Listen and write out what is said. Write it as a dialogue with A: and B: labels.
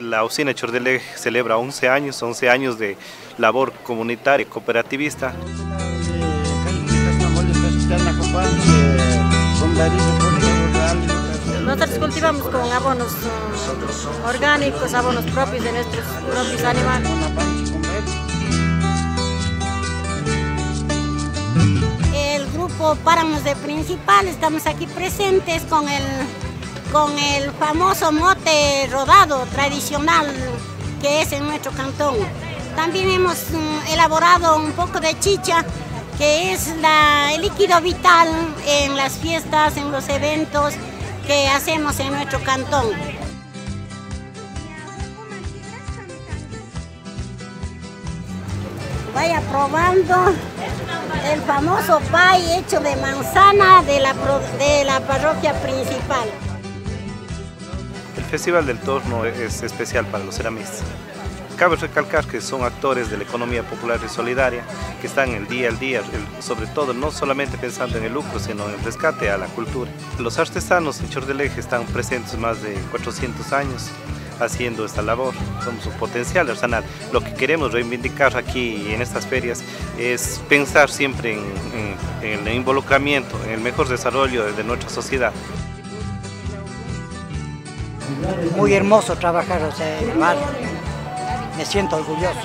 A: La usina Chordelé celebra 11 años, 11 años de labor comunitaria y cooperativista.
B: Nosotros cultivamos con abonos orgánicos, abonos propios de nuestros propios animales.
C: El grupo Páramos de Principal, estamos aquí presentes con el con el famoso mote rodado tradicional que es en nuestro cantón. También hemos mm, elaborado un poco de chicha, que es el líquido vital en las fiestas, en los eventos que hacemos en nuestro cantón. Vaya probando el famoso pay hecho de manzana de la, de la parroquia principal.
A: Festival del Torno es especial para los ceramistas. Cabe recalcar que son actores de la economía popular y solidaria que están el día al día, sobre todo no solamente pensando en el lucro, sino en el rescate a la cultura. Los artesanos en Chordeleje están presentes más de 400 años haciendo esta labor. Somos un potencial artesanal. Lo que queremos reivindicar aquí en estas ferias es pensar siempre en, en el involucramiento, en el mejor desarrollo de nuestra sociedad
D: muy hermoso trabajar o sea, en. Me siento orgulloso.